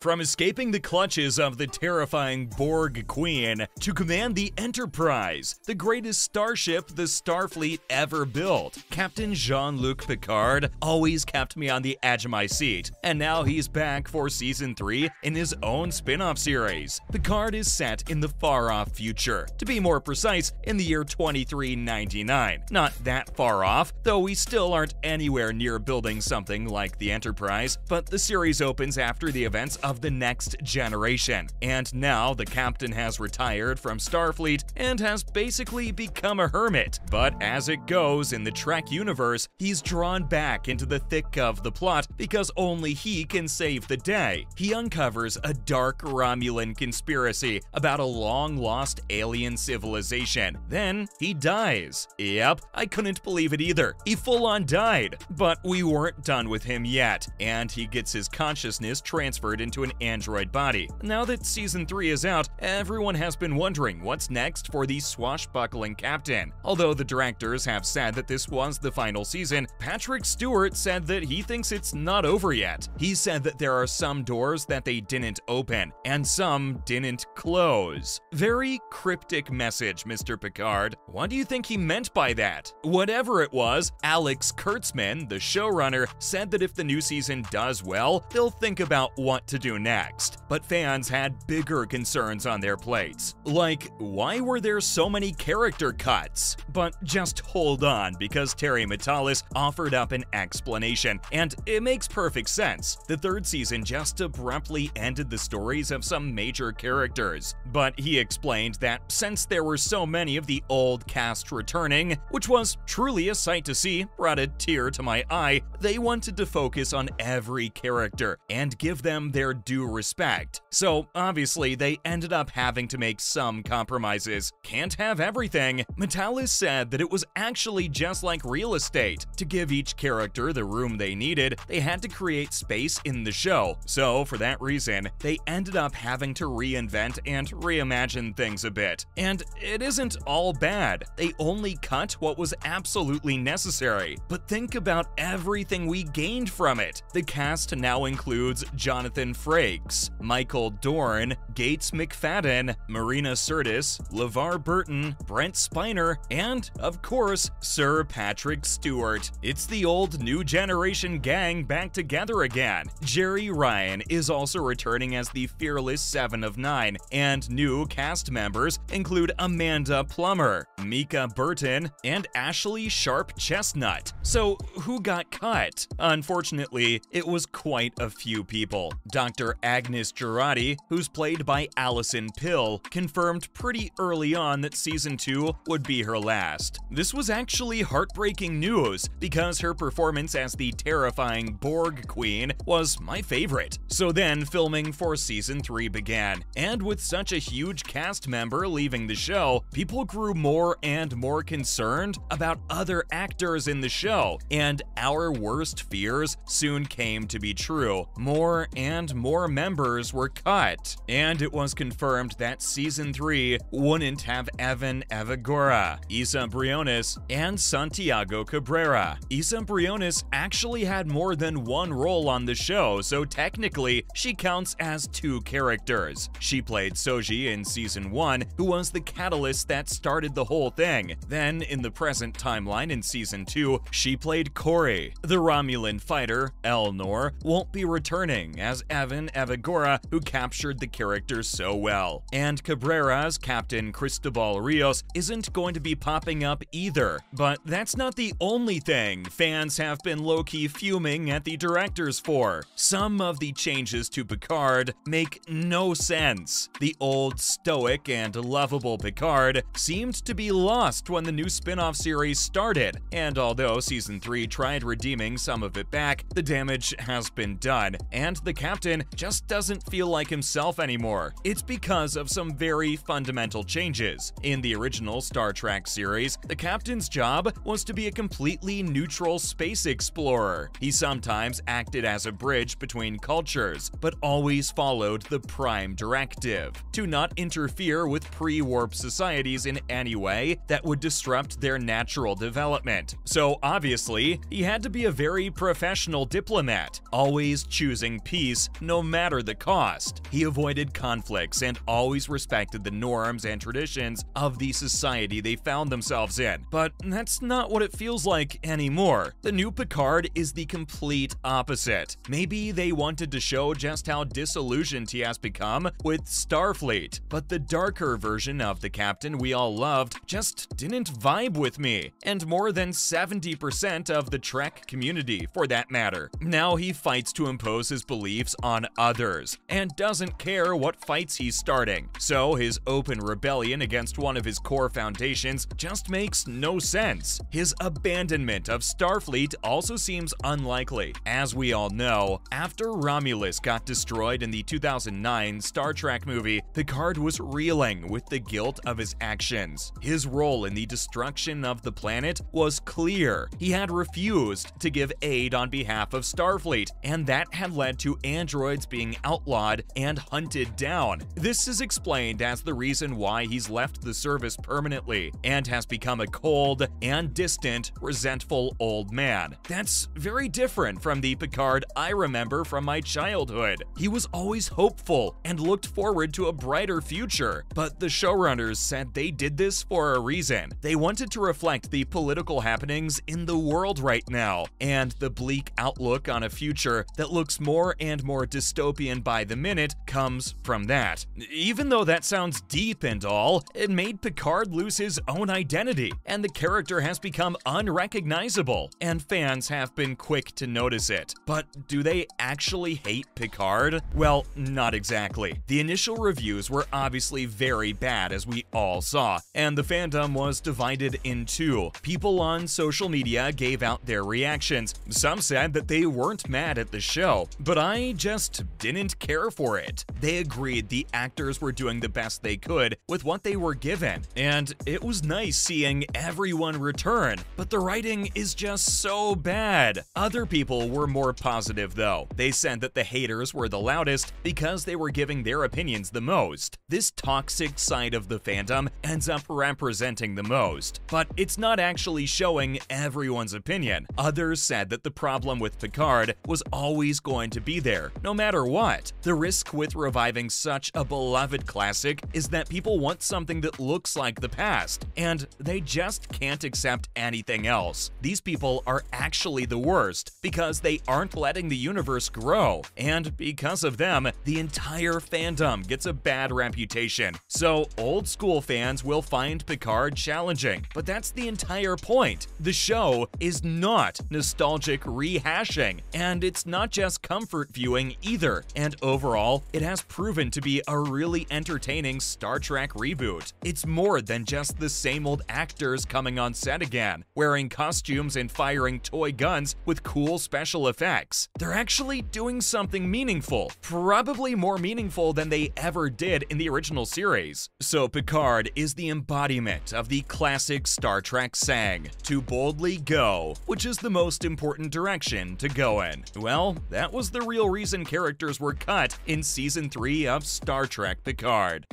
From escaping the clutches of the terrifying Borg Queen to command the Enterprise, the greatest starship the Starfleet ever built, Captain Jean Luc Picard always kept me on the edge of my seat, and now he's back for season 3 in his own spin off series. Picard is set in the far off future, to be more precise, in the year 2399. Not that far off, though we still aren't anywhere near building something like the Enterprise, but the series opens after the events of of the next generation. And now the captain has retired from Starfleet and has basically become a hermit. But as it goes in the Trek universe, he's drawn back into the thick of the plot because only he can save the day. He uncovers a dark Romulan conspiracy about a long lost alien civilization. Then he dies. Yep, I couldn't believe it either. He full on died. But we weren't done with him yet, and he gets his consciousness transferred into an android body. Now that season 3 is out, everyone has been wondering what's next for the swashbuckling captain. Although the directors have said that this was the final season, Patrick Stewart said that he thinks it's not over yet. He said that there are some doors that they didn't open, and some didn't close. Very cryptic message, Mr. Picard. What do you think he meant by that? Whatever it was, Alex Kurtzman, the showrunner, said that if the new season does well, they'll think about what to do next. But fans had bigger concerns on their plates. Like, why were there so many character cuts? But just hold on, because Terry Matalas offered up an explanation, and it makes perfect sense. The third season just abruptly ended the stories of some major characters. But he explained that since there were so many of the old cast returning, which was truly a sight to see, brought a tear to my eye, they wanted to focus on every character and give them their due respect. So obviously, they ended up having to make some compromises. Can't have everything. Matalas said that it was actually just like real estate. To give each character the room they needed, they had to create space in the show. So for that reason, they ended up having to reinvent and reimagine things a bit. And it isn't all bad. They only cut what was absolutely necessary. But think about everything we gained from it. The cast now includes Jonathan Frakes, Michael Dorn, Gates McFadden, Marina Sirtis, LeVar Burton, Brent Spiner, and, of course, Sir Patrick Stewart. It's the old new generation gang back together again. Jeri Ryan is also returning as the fearless Seven of Nine, and new cast members include Amanda Plummer, Mica Burton, and Ashlei Sharpe Chestnut. So, who got cut? Unfortunately, it was quite a few people. Dr. Agnes Jurati, who's played by Alison Pill, confirmed pretty early on that season 2 would be her last. This was actually heartbreaking news because her performance as the terrifying Borg Queen was my favorite. So then filming for season 3 began, and with such a huge cast member leaving the show, people grew more and more concerned about other actors in the show, and our worst fears soon came to be true. More and more members were cut, and it was confirmed that season 3 wouldn't have Evan Evagora, Isa Briones, and Santiago Cabrera. Isa Briones actually had more than one role on the show, so technically she counts as two characters. She played Soji in season 1, who was the catalyst that started the whole thing. Then, in the present timeline in season 2, she played Kore. The Romulan fighter, Elnor, won't be returning as Evan Evagora, who captured the character so well. And Cabrera's Captain Cristobal Rios isn't going to be popping up either. But that's not the only thing fans have been low-key fuming at the directors for. Some of the changes to Picard make no sense. The old stoic and lovable Picard seemed to be lost when the new spin-off series started, and although season 3 tried redeeming some of it back, the damage has been done, and the captain just doesn't feel like himself anymore. It's because of some very fundamental changes. In the original Star Trek series, the captain's job was to be a completely neutral space explorer. He sometimes acted as a bridge between cultures, but always followed the prime directive to not interfere with pre-warp societies in any way that would disrupt their natural development. So obviously, he had to be a very professional diplomat, always choosing peace no matter the cost. He avoided conflicts and always respected the norms and traditions of the society they found themselves in. But that's not what it feels like anymore. The new Picard is the complete opposite. Maybe they wanted to show just how disillusioned he has become with Starfleet, but the darker version of the captain we all loved just didn't vibe with me, and more than 70% of the Trek community for that matter. Now he fights to impose his beliefs on others, and doesn't care what fights he's starting. So his open rebellion against one of his core foundations just makes no sense. His abandonment of Starfleet also seems unlikely. As we all know, after Romulus got destroyed in the 2009 Star Trek movie, Picard was reeling with the guilt of his actions. His role in the destruction of the planet was clear. He had refused to give aid on behalf of Starfleet, and that had led to androids being outlawed and hunted down. This is explained as the reason why he's left the service permanently and has become a cold and distant, resentful old man. That's very different from the Picard I remember from my childhood. He was always hopeful and looked forward to a brighter future, but the showrunners said they did this for a reason. They wanted to reflect the political happenings in the world right now and the bleak outlook on a future that looks more and more dystopian by the minute comes from that. Even though that sounds deep and all, it made Picard lose his own identity, and the character has become unrecognizable, and fans have been quick to notice it. But do they actually hate Picard? Well, not exactly. The initial reviews were obviously very bad, as we all saw, and the fandom was divided in two. People on social media gave out their reactions. Some said that they weren't mad at the show, but I just didn't care for it. They agreed the actors were doing the best they could with what they were given, and it was nice seeing everyone return, but the writing is just so bad. Other people were more positive though. They said that the haters were the loudest because they were giving their opinions the most. This toxic side of the fandom ends up representing the most, but it's not actually showing everyone's opinion. Others said that the problem with Picard was always going to be there, no matter what. The risk with reviving such a beloved classic is that people want something that looks like the past, and they just can't accept anything else. These people are actually the worst because they aren't letting the universe grow, and because of them, the entire fandom gets a bad reputation. So, old school fans will find Picard challenging, but that's the entire point. The show is not nostalgic rehashing, and it's not just comfort viewing either. And overall, it has proven to be a really entertaining Star Trek reboot. It's more than just the same old actors coming on set again, wearing costumes and firing toy guns with cool special effects. They're actually doing something meaningful, probably more meaningful than they ever did in the original series. So Picard is the embodiment of the classic Star Trek saying, to boldly go, which is the most important direction to go in. Well, that was the real reason characters were cut in season 3 of Star Trek Picard.